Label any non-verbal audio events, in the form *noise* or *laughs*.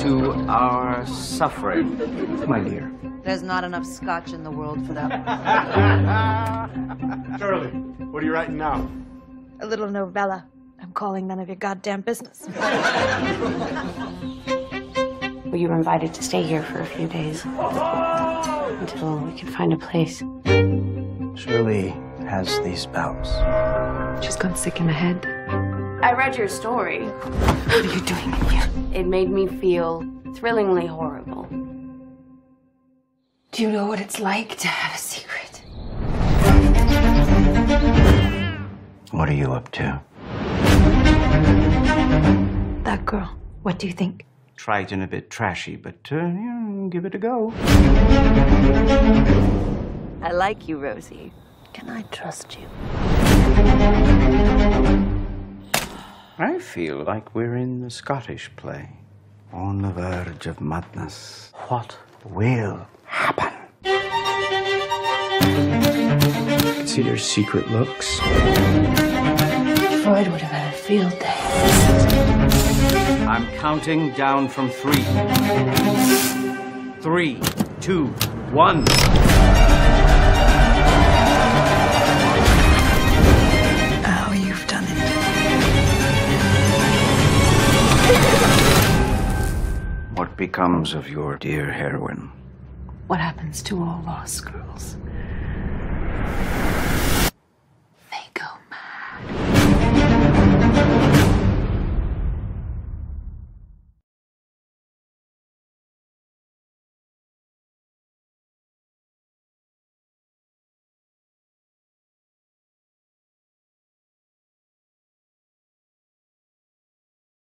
to our suffering, my dear. There's not enough scotch in the world for that. *laughs* Shirley, what are you writing now? A little novella. I'm calling none of your goddamn business. *laughs* Well, you were invited to stay here for a few days until we can find a place. Shirley has these bouts. She's gone sick in the head. I read your story. What are you doing in here? It made me feel thrillingly horrible. Do you know what it's like to have a secret? What are you up to? That girl. What do you think? Trite and a bit trashy, but uh, yeah, give it a go. I like you, Rosie. Can I trust you? I feel like we're in the Scottish play. On the verge of madness. What will happen? See their secret looks. Freud would have had a field day. I'm counting down from three. Three, two, one. Becomes of your dear heroine? What happens to all lost girls?